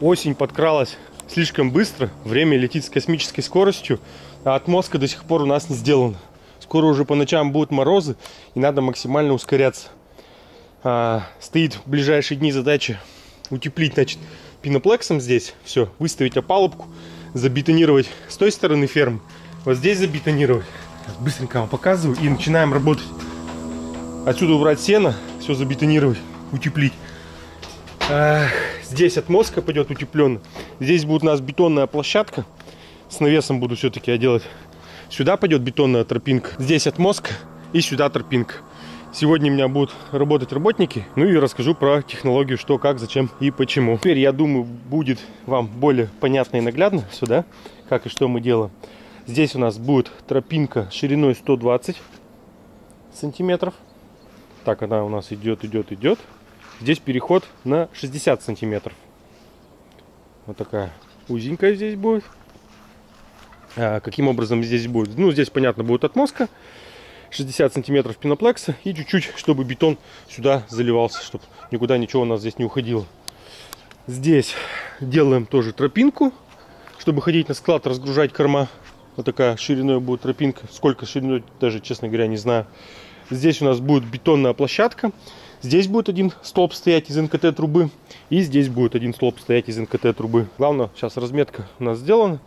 Осень подкралась слишком быстро, время летит с космической скоростью, а отмостка до сих пор у нас не сделана. Скоро уже по ночам будут морозы, и надо максимально ускоряться. А, стоит в ближайшие дни задача утеплить, значит, пеноплексом здесь все, выставить опалубку, забетонировать с той стороны ферм, вот здесь забетонировать. Быстренько вам показываю и начинаем работать. Отсюда убрать сено, все забетонировать, утеплить. Здесь отмостка пойдет утепленно. Здесь будет у нас бетонная площадка. С навесом буду все-таки делать. Сюда пойдет бетонная тропинка. Здесь отмостка и сюда тропинка. Сегодня у меня будут работать работники. Ну и расскажу про технологию, что, как, зачем и почему. Теперь, я думаю, будет вам более понятно и наглядно сюда, как и что мы делаем. Здесь у нас будет тропинка шириной 120 сантиметров. Так она у нас идет, идет, идет. Здесь переход на 60 сантиметров. Вот такая узенькая здесь будет. А каким образом здесь будет? Ну, здесь, понятно, будет отмостка. 60 сантиметров пеноплекса. И чуть-чуть, чтобы бетон сюда заливался, чтобы никуда ничего у нас здесь не уходило. Здесь делаем тоже тропинку, чтобы ходить на склад, разгружать корма. Вот такая шириной будет тропинка. Сколько шириной, даже, честно говоря, не знаю. Здесь у нас будет бетонная площадка. Здесь будет один столб стоять из НКТ трубы. И здесь будет один столб стоять из НКТ трубы. Главное, сейчас разметка у нас сделана.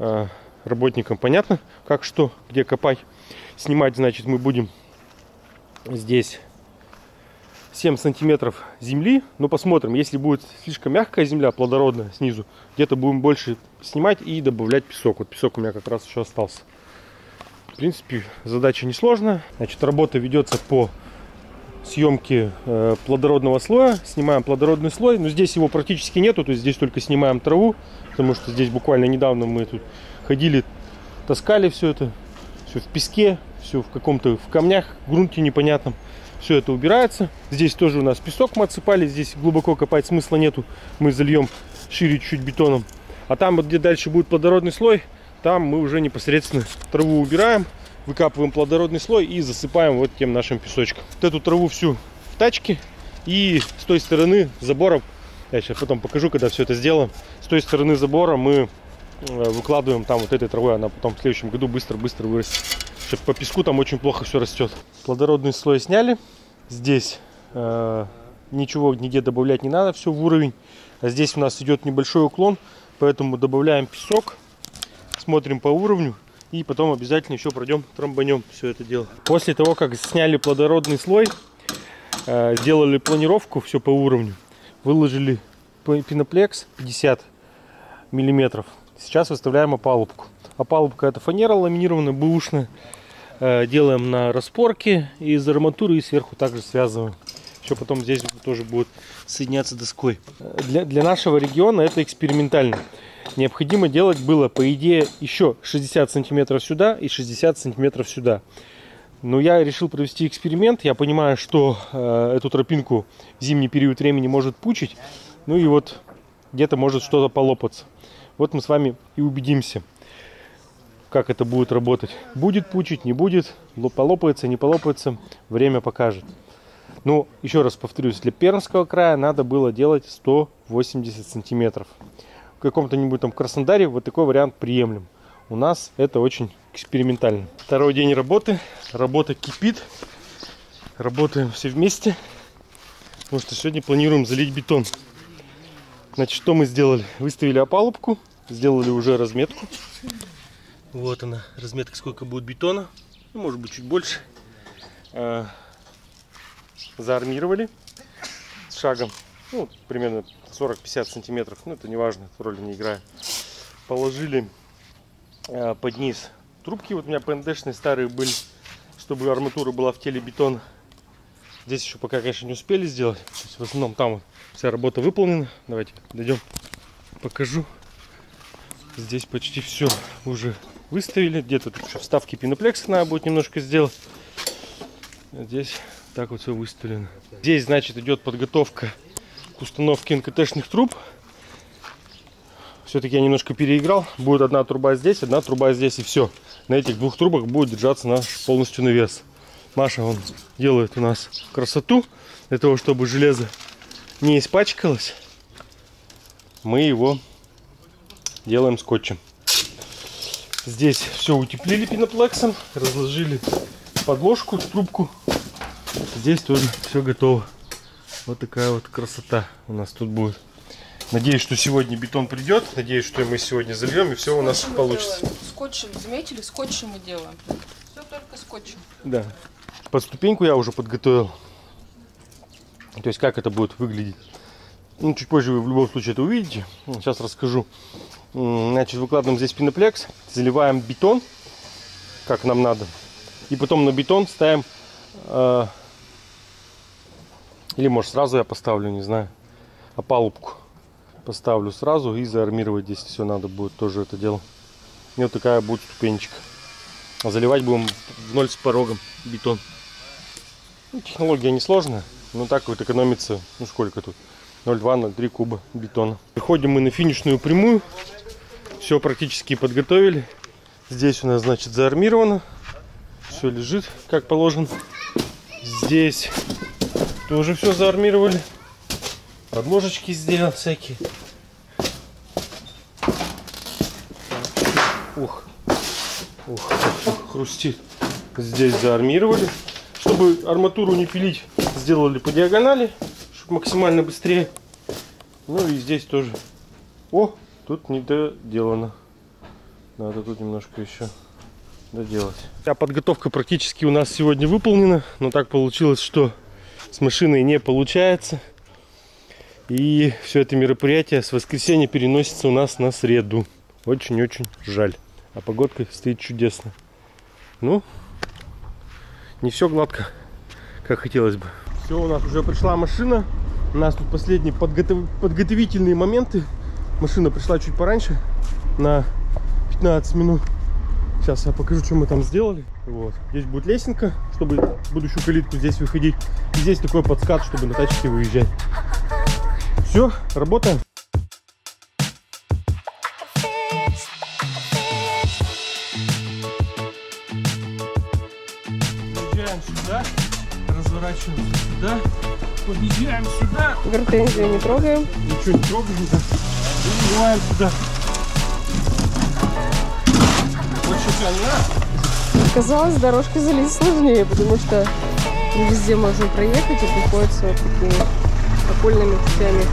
А, работникам понятно, как что, где копать. Снимать, значит, мы будем здесь 7 сантиметров земли. Но посмотрим, если будет слишком мягкая земля, плодородная снизу, где-то будем больше снимать и добавлять песок. Вот песок у меня как раз еще остался. В принципе, задача несложная. Значит, работа ведется по съемки э, плодородного слоя. Снимаем плодородный слой, но здесь его практически нету, то есть здесь только снимаем траву, потому что здесь буквально недавно мы тут ходили, таскали все это, все в песке, все в каком-то в камнях, в грунте непонятном. Все это убирается. Здесь тоже у нас песок мы отсыпали, здесь глубоко копать смысла нету. Мы зальем шире чуть бетоном. А там вот где дальше будет плодородный слой, там мы уже непосредственно траву убираем, выкапываем плодородный слой и засыпаем вот тем нашим песочком. Вот эту траву всю в тачке и с той стороны забора, я сейчас потом покажу, когда все это сделаем, с той стороны забора мы э, выкладываем там вот этой травой, она потом в следующем году быстро-быстро вырастет. Что по песку там очень плохо все растет. Плодородный слой сняли. Здесь э, ничего нигде добавлять не надо, все в уровень. А здесь у нас идет небольшой уклон, поэтому добавляем песок, смотрим по уровню и потом обязательно еще пройдем, тромбанем все это дело. После того, как сняли плодородный слой, э, сделали планировку, все по уровню, выложили пеноплекс 50 миллиметров. Сейчас выставляем опалубку. Опалубка это фанера ламинированная, бэушная. Э, делаем на распорке из арматуры и сверху также связываем. Еще потом здесь тоже будет соединяться доской. Э, для, для нашего региона это экспериментально необходимо делать было, по идее, еще 60 сантиметров сюда и 60 сантиметров сюда. Но я решил провести эксперимент. Я понимаю, что э, эту тропинку в зимний период времени может пучить. Ну и вот где-то может что-то полопаться. Вот мы с вами и убедимся, как это будет работать. Будет пучить, не будет, полопается, не полопается. Время покажет. Ну, еще раз повторюсь, для Пермского края надо было делать 180 сантиметров в каком-то нибудь там Краснодаре вот такой вариант приемлем. У нас это очень экспериментально. Второй день работы. Работа кипит. Работаем все вместе. Потому что сегодня планируем залить бетон. Значит, что мы сделали? Выставили опалубку. Сделали уже разметку. Вот она, разметка, сколько будет бетона. Ну, может быть, чуть больше. А, заармировали шагом. Ну, примерно 40-50 сантиметров, ну это не важно, роли не играет. Положили э, под низ трубки, вот у меня ПНДшные старые были, чтобы арматура была в теле бетона. Здесь еще пока, конечно, не успели сделать. в основном там вот вся работа выполнена. Давайте дойдем, покажу. Здесь почти все уже выставили. Где-то тут еще вставки пеноплекса надо будет немножко сделать. Здесь так вот все выставлено. Здесь, значит, идет подготовка к установке НКТшных труб. Все-таки я немножко переиграл. Будет одна труба здесь, одна труба здесь и все. На этих двух трубах будет держаться наш полностью навес. Маша он делает у нас красоту для того, чтобы железо не испачкалось. мы его делаем скотчем. Здесь все утеплили пеноплексом, разложили подложку, трубку. Здесь тоже все готово. Вот такая вот красота у нас тут будет. Надеюсь, что сегодня бетон придет. Надеюсь, что мы сегодня зальем и все у нас Скотчем получится. делаем. Скотчем, заметили? Скотчем мы делаем. Все только скотчем. Да. Под ступеньку я уже подготовил. То есть как это будет выглядеть. Ну, чуть позже вы в любом случае это увидите. Сейчас расскажу. Значит, выкладываем здесь пеноплекс, заливаем бетон, как нам надо. И потом на бетон ставим... э, или может сразу я поставлю, не знаю. Опалубку поставлю сразу и заармировать, если все надо будет тоже это дело. И вот такая будет ступенечка. А заливать будем в ноль с порогом бетон. Ну, технология несложная, но так вот экономится, ну сколько тут, 0,2-0,3 куба бетона. Выходим мы на финишную прямую. Все практически подготовили. Здесь у нас, значит, заармировано. Все лежит, как положено. Здесь тоже все заармировали. Подложечки сделал всякие. Ух, ух, хрустит. Здесь заармировали. Чтобы арматуру не пилить, сделали по диагонали, чтобы максимально быстрее. Ну и здесь тоже. О, тут не доделано. Надо тут немножко еще доделать. Вся подготовка практически у нас сегодня выполнена, но так получилось, что с машиной не получается. И все это мероприятие с воскресенья переносится у нас на среду. Очень-очень жаль. А погодка стоит чудесно. Ну, не все гладко, как хотелось бы. Все, у нас уже пришла машина. У нас тут последние подготов- подготовительные моменты. Машина пришла чуть пораньше, на 15 минут. Сейчас я покажу, что мы там сделали. Вот. Здесь будет лесенка, чтобы в будущую калитку здесь выходить. И здесь такой подскат, чтобы на тачке выезжать. Все, работаем. Подъезжаем сюда, разворачиваемся сюда, подъезжаем сюда, Гортензию не трогаем. ничего не трогаем, да. И вливаем сюда. Казалось, дорожкой залезть сложнее, потому что не везде можно проехать и приходится вот такими окольными путями.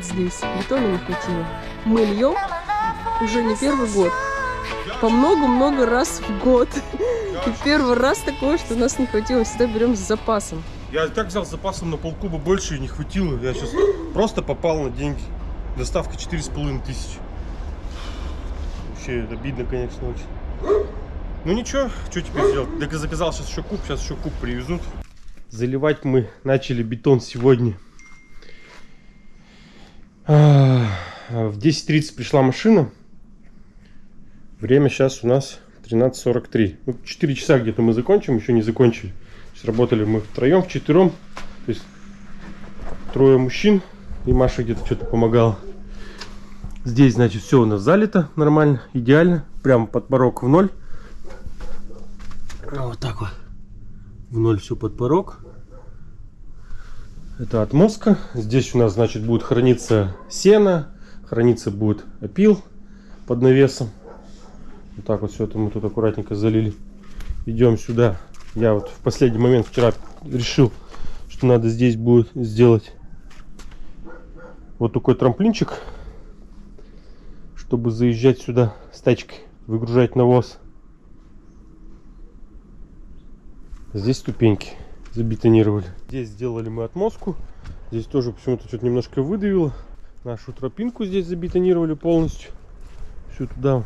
Вот здесь. Бетона не хватило. Мы льем уже не первый год. По много-много раз в год. И первый раз такое, что у нас не хватило. Всегда берем с запасом. Я так взял с запасом на полкуба больше и не хватило. Я сейчас просто попал на деньги. Доставка четыре с половиной тысячи. Вообще обидно, конечно, очень. Ну ничего, что теперь сделать? Так я заказал сейчас еще куб, сейчас еще куб привезут. Заливать мы начали бетон сегодня. А, В 10.30 пришла машина. Время сейчас у нас 13.43. Ну, 4 часа где-то мы закончим, еще не закончили. Есть работали мы втроем, вчетвером. То есть трое мужчин. И Маша где-то что-то помогала. Здесь, значит, все у нас залито нормально, идеально. Прямо под порог в ноль. А Вот так вот. В ноль все под порог. Это отмостка. Здесь у нас, значит, будет храниться сено, храниться будет опил под навесом. Вот так вот все это мы тут аккуратненько залили. идем сюда. Я вот в последний момент вчера решил, что надо здесь будет сделать вот такой трамплинчик, чтобы заезжать сюда с тачкой, выгружать навоз. Здесь ступеньки забетонировали. Здесь сделали мы отмостку. Здесь тоже почему-то что-то немножко выдавило. Нашу тропинку здесь забетонировали полностью. Все туда.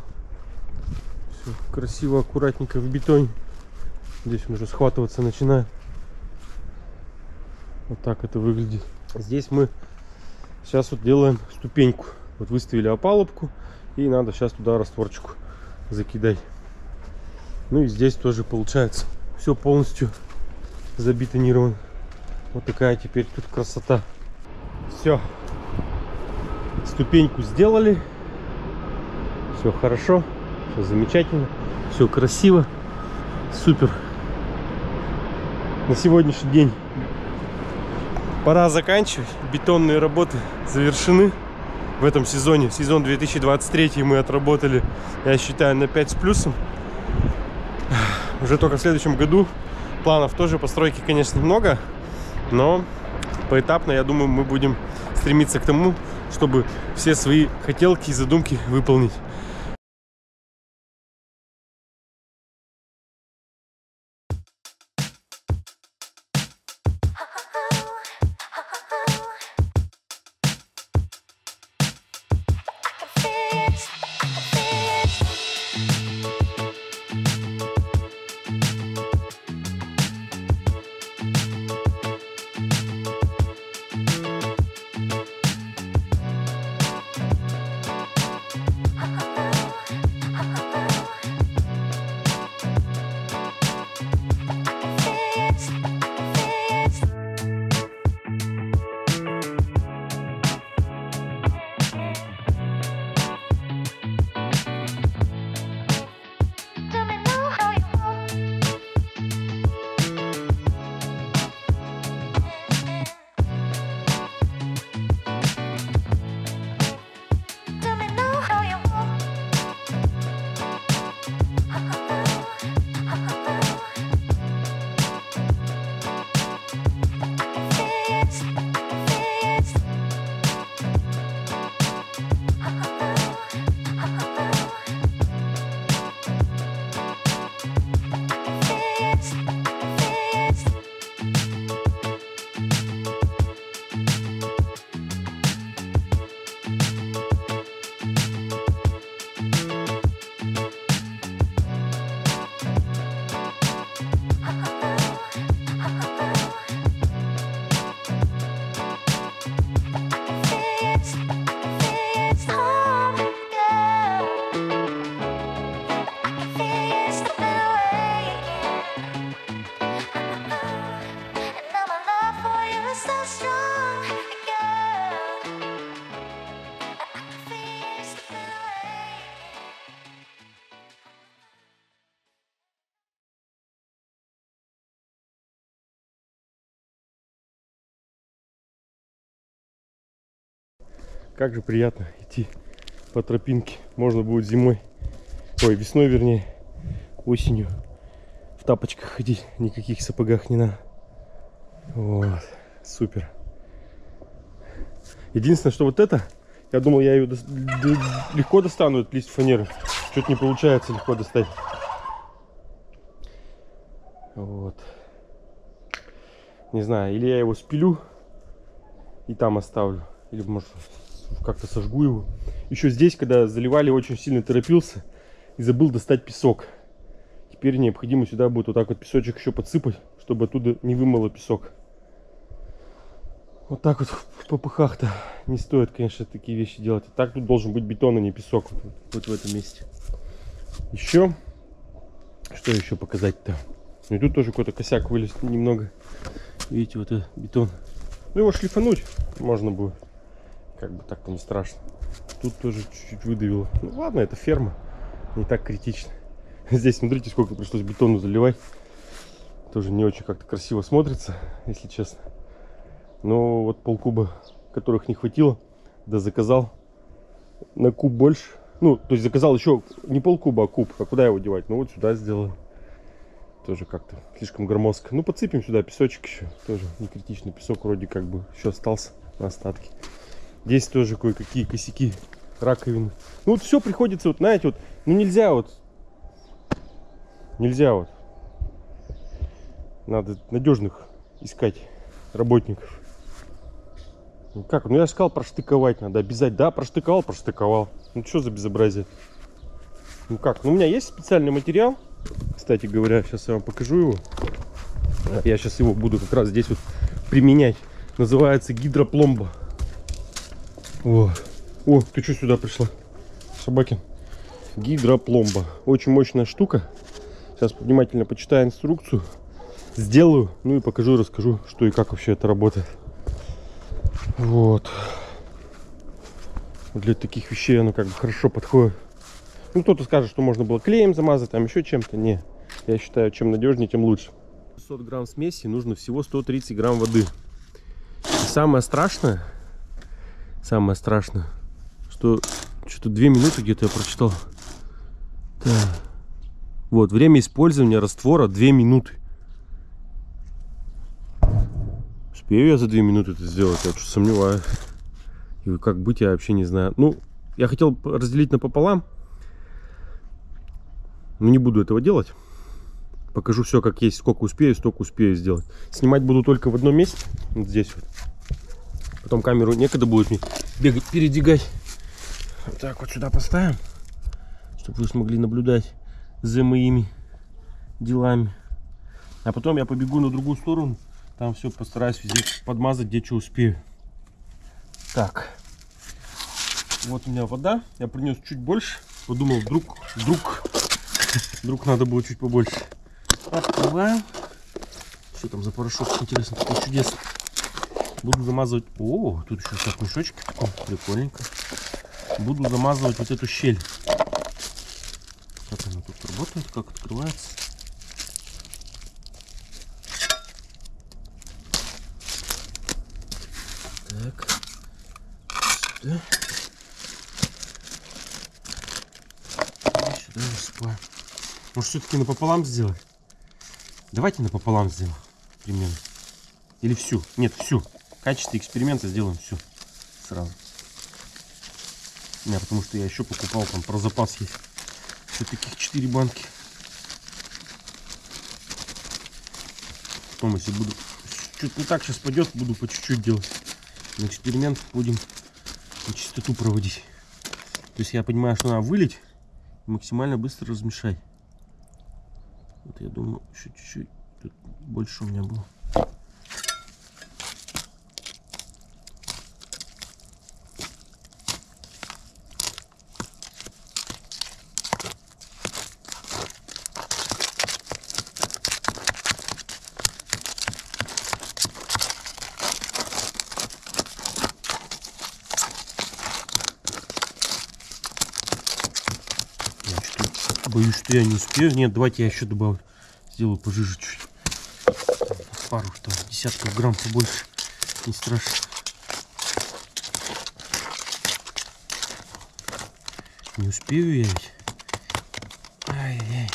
Все красиво, аккуратненько в бетоне. Здесь он уже схватываться начинает. Вот так это выглядит. Здесь мы сейчас вот делаем ступеньку. Вот выставили опалубку. И надо сейчас туда растворчику закидать. Ну и здесь тоже получается все полностью забетонировано. Вот такая теперь тут красота. Все. Ступеньку сделали. Все хорошо. Все замечательно. Все красиво. Супер. На сегодняшний день пора заканчивать. Бетонные работы завершены в этом сезоне. Сезон 2023 мы отработали, я считаю, на 5 с плюсом. Уже только в следующем году планов тоже постройки, конечно, много, но поэтапно, я думаю, мы будем стремиться к тому, чтобы все свои хотелки и задумки выполнить. Как же приятно идти по тропинке. Можно будет зимой, ой, весной вернее, осенью в тапочках ходить. Никаких сапогах не надо. Вот, супер. Единственное, что вот это, я думал, я ее до... Легко достану, этот лист фанеры. Что-то не получается легко достать. Вот. Не знаю, или я его спилю и там оставлю. Или может как-то сожгу его. Еще здесь, когда заливали, очень сильно торопился и забыл достать песок. Теперь необходимо сюда будет вот так вот песочек еще подсыпать, чтобы оттуда не вымыло песок. Вот так вот в попыхах-то не стоит, конечно, такие вещи делать. так тут должен быть бетон, а не песок вот, вот в этом месте. Еще, что еще показать-то? Ну и тут тоже какой-то косяк вылез немного. Видите, вот этот бетон. Ну его шлифануть можно будет как бы так-то не страшно. Тут тоже чуть-чуть выдавило. Ну ладно, это ферма, не так критично. Здесь смотрите, сколько пришлось бетону заливать. Тоже не очень как-то красиво смотрится, если честно. Но вот полкуба, которых не хватило, да заказал на куб больше. Ну, то есть заказал еще не полкуба, а куб. А куда его девать? Ну вот сюда сделал. Тоже как-то слишком громоздко. Ну, подсыпем сюда песочек еще. Тоже не критичный песок вроде как бы еще остался на остатки. Здесь тоже кое-какие косяки раковины. Ну, вот все приходится, вот, знаете, вот, ну, нельзя вот, нельзя вот. Надо надежных искать работников. Ну как? Ну я сказал, проштыковать надо обязать. Да, проштыковал, проштыковал. Ну что за безобразие? Ну как? Ну у меня есть специальный материал. Кстати говоря, сейчас я вам покажу его. Я сейчас его буду как раз здесь вот применять. Называется гидропломба. О, О ты что сюда пришла? Собакин. Гидропломба. Очень мощная штука. Сейчас внимательно почитаю инструкцию. Сделаю, ну и покажу, расскажу, что и как вообще это работает. Вот. Для таких вещей оно как бы хорошо подходит. Ну, кто-то скажет, что можно было клеем замазать, там еще чем-то. Не. Я считаю, чем надежнее, тем лучше. 600 грамм смеси нужно всего 130 грамм воды. И самое страшное, самое страшное, что что-то 2 минуты где-то я прочитал. Так. Вот, время использования раствора 2 минуты. Успею я за 2 минуты это сделать? Я что сомневаюсь. И как быть, я вообще не знаю. Ну, я хотел разделить напополам. Но не буду этого делать. Покажу все как есть. Сколько успею, столько успею сделать. Снимать буду только в одном месте. Вот здесь вот. Потом камеру некогда будет мне бегать, передвигать. Вот так вот сюда поставим. Чтобы вы смогли наблюдать за моими делами. А потом я побегу на другую сторону там все постараюсь везде подмазать, где что успею. Так. Вот у меня вода. Я принес чуть больше. Подумал, вдруг, вдруг, вдруг надо было чуть побольше. Открываем. Что там за порошок, интересно, такой чудесный. Буду замазывать... О, тут еще так мешочки таком, прикольненько. Буду замазывать вот эту щель. Как она тут работает, как открывается. Так. Сюда. И сюда засыпаем. Может все-таки напополам сделать? Давайте напополам сделаем. Примерно. Или всю? Нет, всю. Качестве эксперимента сделаем всю. Сразу. Не, потому что я еще покупал, там про запас есть. Вот таких 4 банки. Потом, если буду... Что-то не так сейчас пойдет, буду по чуть-чуть делать на эксперимент будем чистоту проводить. То есть я понимаю, что надо вылить максимально быстро размешать. Вот я думаю, еще чуть-чуть больше у меня было. Я не успею. Нет, давайте я еще добавлю. Сделаю пожиже чуть. Пару там десятков грамм побольше. Не страшно. Не успею я ведь. Ай-яй.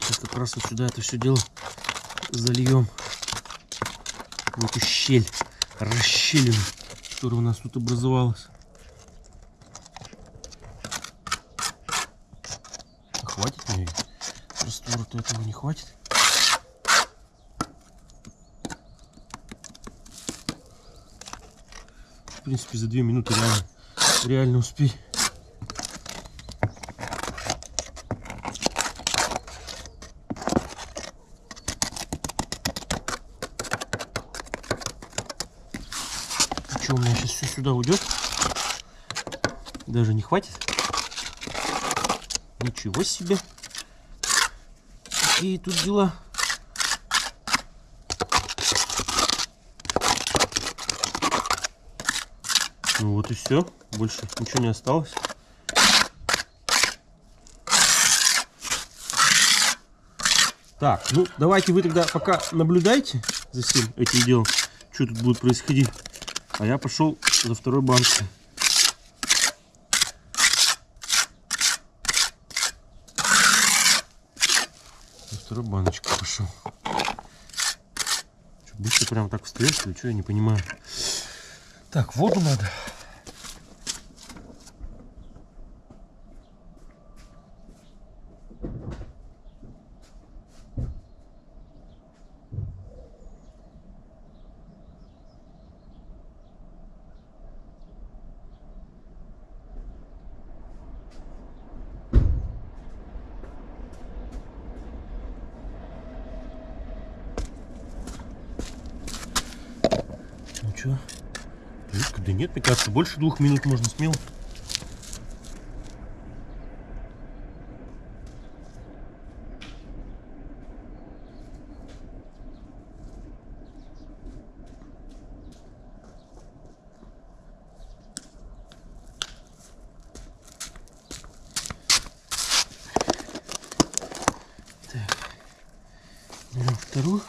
Сейчас как раз вот сюда это все дело зальем в эту щель, расщелину, которая у нас тут образовалась. Хватит мне раствора-то этого не хватит. В принципе, за две минуты реально, реально успеть. что у меня сейчас все сюда уйдет. Даже не хватит. Ничего себе. Какие тут дела. Ну вот и все. Больше ничего не осталось. Так, ну давайте вы тогда пока наблюдайте за всем этим делом, что тут будет происходить. А я пошел за второй банкой. За второй баночкой пошел. Что, быстро прям так встаешь или что, я не понимаю. Так, воду надо. Что? Да нет, мне кажется, больше двух минут можно смело. Так. Берем вторую.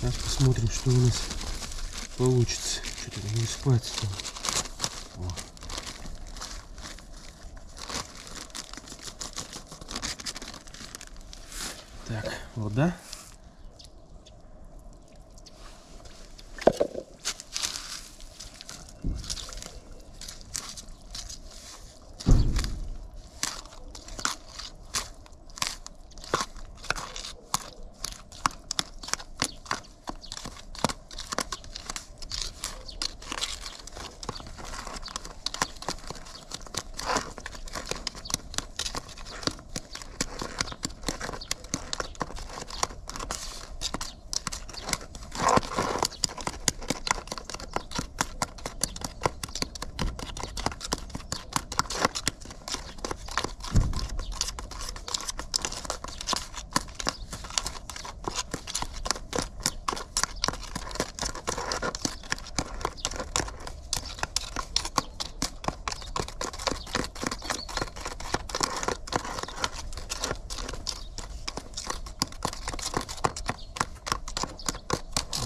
Сейчас посмотрим, что у нас получится. Что-то не спать О. Так, вода.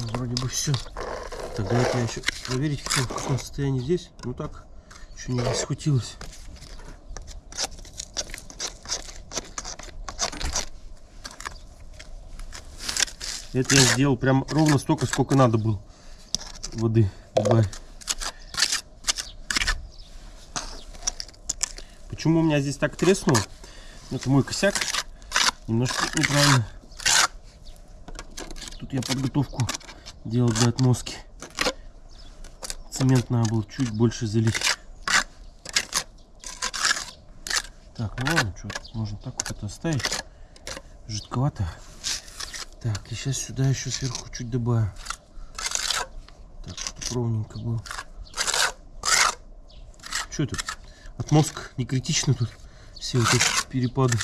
Ну, Вроде бы все. Так, давайте я еще проверить, в каком, состоянии здесь. Ну так, еще не схватилось. Это я сделал прям ровно столько, сколько надо было воды добавить. Почему у меня здесь так треснуло? Это мой косяк. Немножко неправильно. Тут я подготовку делал для отмозки. Цемент надо было чуть больше залить. Так, ну ладно, что, можно так вот это оставить. Жидковато. Так, и сейчас сюда еще сверху чуть добавим. Так, чтобы ровненько было. Что тут? Отмозг не критично тут. Все вот эти перепады.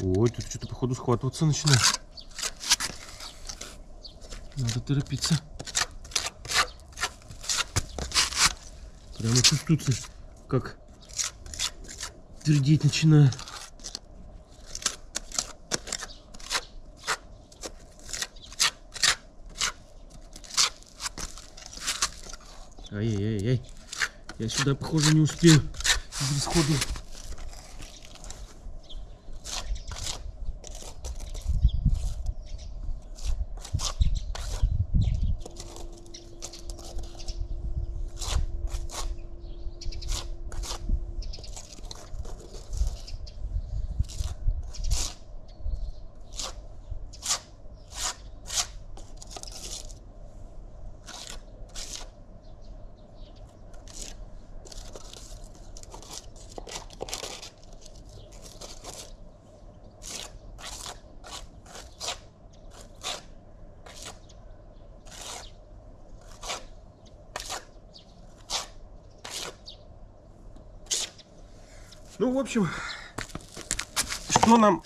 Ой, тут что-то походу схватываться начинает. Надо торопиться. Прямо чувствуется, как твердеть начинает. Ай-яй-яй-яй. Я сюда, похоже, не успею. Без Ну, в общем, что нам,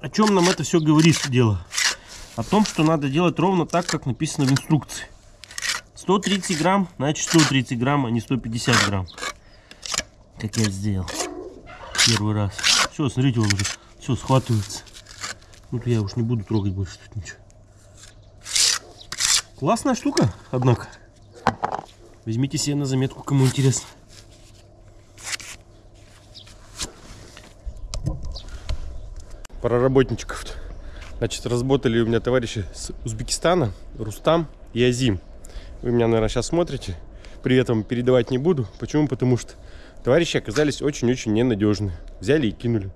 о чем нам это все говорит дело? о том, что надо делать ровно так, как написано в инструкции. 130 грамм, значит 130 грамм, а не 150 грамм. Как я сделал первый раз. Все, смотрите, он уже все схватывается. Ну, я уж не буду трогать больше тут ничего. Классная штука, однако. Возьмите себе на заметку, кому интересно. Про работничков. Значит, работали у меня товарищи с Узбекистана, Рустам и Азим. Вы меня, наверное, сейчас смотрите. Привет вам передавать не буду. Почему? Потому что товарищи оказались очень-очень ненадежны. Взяли и кинули.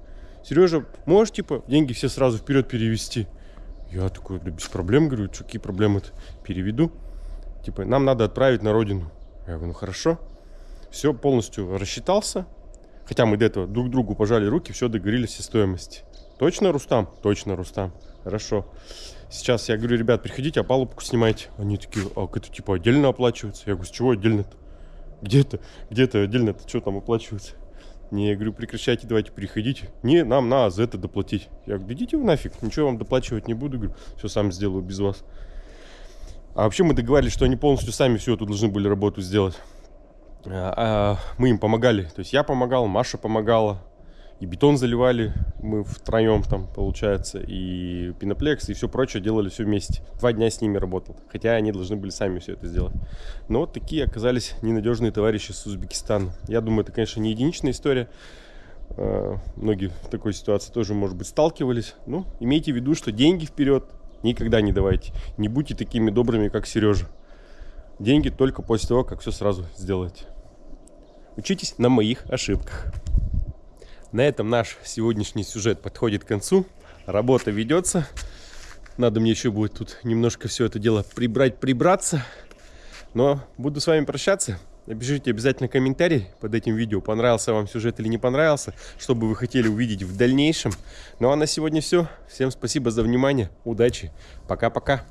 Сережа, можешь, типа, деньги все сразу вперед перевести? Я такой, да без проблем, говорю, что какие проблемы-то? Переведу. Типа, нам надо отправить на родину. Я говорю, ну хорошо. Все, полностью рассчитался. Хотя мы до этого друг другу пожали руки, все договорились о стоимости. Точно, Рустам? Точно, Рустам. Хорошо. Сейчас я говорю, ребят, приходите, а палубку снимайте. Они такие, а это типа отдельно оплачивается? Я говорю, с чего отдельно-то? Где-то, где-то отдельно-то, что там оплачивается? Не, я говорю, прекращайте, давайте приходите. Не, нам на за это доплатить. Я говорю, идите вы нафиг, ничего вам доплачивать не буду. Говорю, все сам сделаю без вас. А вообще мы договорились, что они полностью сами всю эту должны были работу сделать. А, а мы им помогали. То есть я помогал, Маша помогала. И бетон заливали мы втроем там, получается, и пеноплекс, и все прочее делали все вместе. Два дня с ними работал, хотя они должны были сами все это сделать. Но вот такие оказались ненадежные товарищи с Узбекистана. Я думаю, это, конечно, не единичная история. А, многие в такой ситуации тоже, может быть, сталкивались. Ну, имейте в виду, что деньги вперед никогда не давайте. Не будьте такими добрыми, как Сережа. Деньги только после того, как все сразу сделаете. Учитесь на моих ошибках. На этом наш сегодняшний сюжет подходит к концу. Работа ведется. Надо мне еще будет тут немножко все это дело прибрать, прибраться. Но буду с вами прощаться. Напишите обязательно комментарий под этим видео, понравился вам сюжет или не понравился, что бы вы хотели увидеть в дальнейшем. Ну а на сегодня все. Всем спасибо за внимание, удачи, пока-пока.